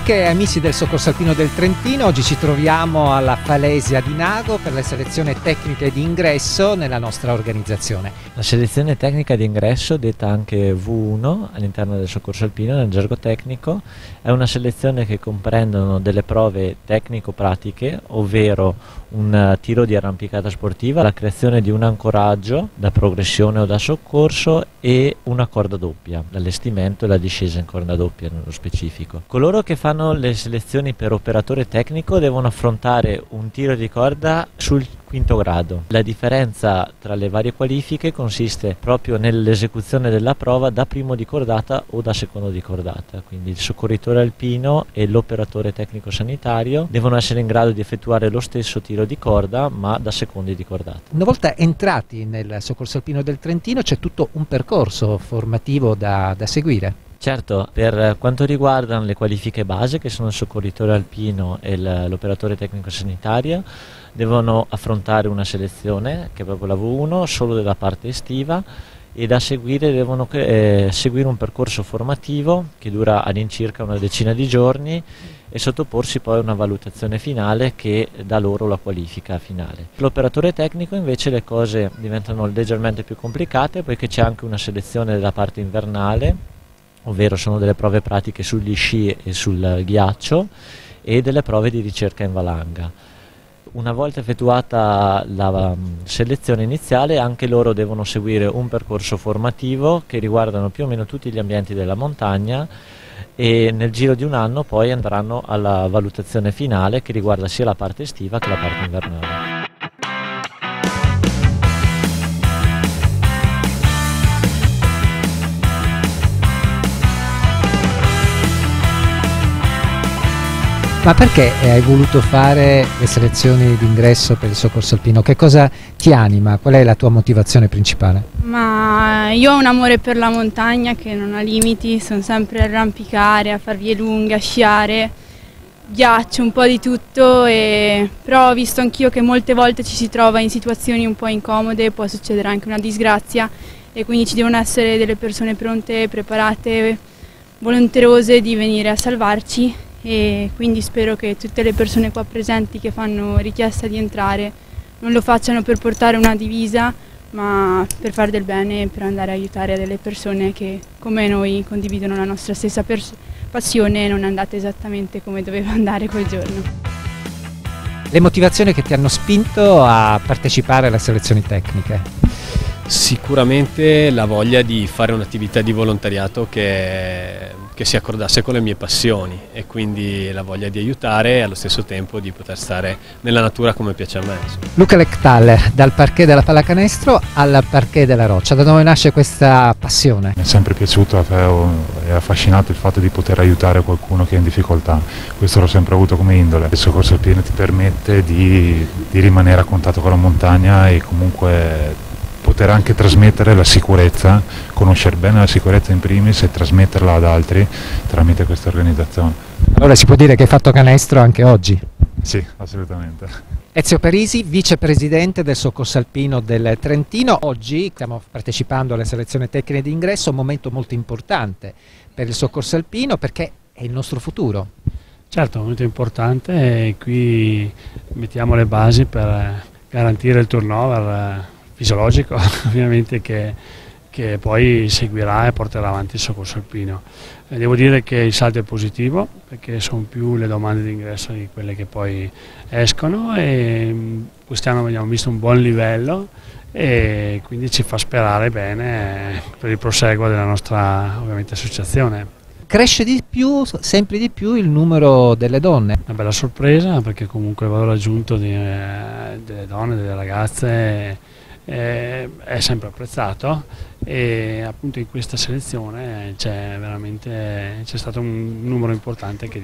Amiche e amici del Soccorso Alpino del Trentino, oggi ci troviamo alla Falesia di Nago per le selezioni tecniche di ingresso nella nostra organizzazione. La selezione tecnica di ingresso, detta anche V1 all'interno del Soccorso Alpino nel gergo tecnico, è una selezione che comprendono delle prove tecnico-pratiche, ovvero un tiro di arrampicata sportiva, la creazione di un ancoraggio da progressione o da soccorso e una corda doppia, l'allestimento e la discesa in corda doppia nello specifico. Coloro che fanno le selezioni per operatore tecnico devono affrontare un tiro di corda sul quinto grado. La differenza tra le varie qualifiche consiste proprio nell'esecuzione della prova da primo di cordata o da secondo di cordata, quindi il soccorritore alpino e l'operatore tecnico sanitario devono essere in grado di effettuare lo stesso tiro di corda ma da secondi di cordata. Una volta entrati nel soccorso alpino del Trentino c'è tutto un percorso formativo da, da seguire. Certo, per quanto riguarda le qualifiche base che sono il soccorritore alpino e l'operatore tecnico sanitario, devono affrontare una selezione che è proprio la V1 solo della parte estiva e da seguire devono eh, seguire un percorso formativo che dura all'incirca una decina di giorni e sottoporsi poi a una valutazione finale che dà loro la qualifica finale. L'operatore tecnico invece le cose diventano leggermente più complicate poiché c'è anche una selezione della parte invernale ovvero sono delle prove pratiche sugli sci e sul ghiaccio e delle prove di ricerca in valanga. Una volta effettuata la um, selezione iniziale anche loro devono seguire un percorso formativo che riguardano più o meno tutti gli ambienti della montagna e nel giro di un anno poi andranno alla valutazione finale che riguarda sia la parte estiva che la parte invernale. Ma perché hai voluto fare le selezioni d'ingresso per il soccorso alpino? Che cosa ti anima? Qual è la tua motivazione principale? Ma io ho un amore per la montagna che non ha limiti, sono sempre a arrampicare, a far vie lunghe, a sciare, ghiaccio, un po' di tutto, e... però ho visto anch'io che molte volte ci si trova in situazioni un po' incomode, può succedere anche una disgrazia e quindi ci devono essere delle persone pronte, preparate, volenterose di venire a salvarci e quindi spero che tutte le persone qua presenti che fanno richiesta di entrare non lo facciano per portare una divisa ma per fare del bene e per andare a aiutare delle persone che come noi condividono la nostra stessa passione e non andate esattamente come doveva andare quel giorno. Le motivazioni che ti hanno spinto a partecipare alle selezioni tecniche? Sicuramente la voglia di fare un'attività di volontariato che che si accordasse con le mie passioni e quindi la voglia di aiutare e allo stesso tempo di poter stare nella natura come piace a me. Luca Lectal, dal parquet della pallacanestro al parquet della roccia, da dove nasce questa passione? Mi è sempre piaciuto e affascinato il fatto di poter aiutare qualcuno che è in difficoltà, questo l'ho sempre avuto come indole. Il soccorso alpino ti permette di, di rimanere a contatto con la montagna e comunque poter anche trasmettere la sicurezza, conoscere bene la sicurezza in primis e trasmetterla ad altri tramite questa organizzazione. Allora si può dire che hai fatto canestro anche oggi? Sì, assolutamente. Ezio Parisi, vicepresidente del Soccorso Alpino del Trentino. Oggi stiamo partecipando alle selezioni tecniche di ingresso, un momento molto importante per il Soccorso Alpino perché è il nostro futuro. Certo, molto importante e qui mettiamo le basi per garantire il turnover fisiologico ovviamente che, che, poi seguirà e porterà avanti il soccorso alpino. Eh, devo dire che il salto è positivo perché sono più le domande di ingresso di quelle che poi escono e mm, quest'anno abbiamo visto un buon livello e quindi ci fa sperare bene per il proseguo della nostra associazione cresce di più, sempre di più il numero delle donne. Una bella sorpresa perché comunque il valore aggiunto di, eh, delle donne, delle ragazze eh, è sempre apprezzato e appunto in questa selezione c'è veramente c'è stato un numero importante di,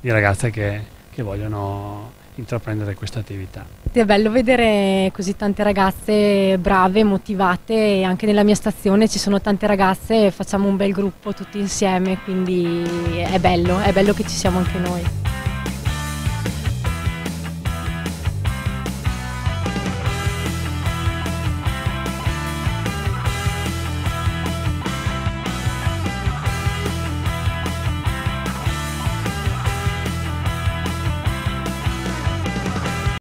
di, ragazze che, che vogliono intraprendere questa attività. È bello vedere così tante ragazze brave, motivate anche nella mia stazione ci sono tante ragazze facciamo un bel gruppo tutti insieme, quindi è bello, è bello che ci siamo anche noi.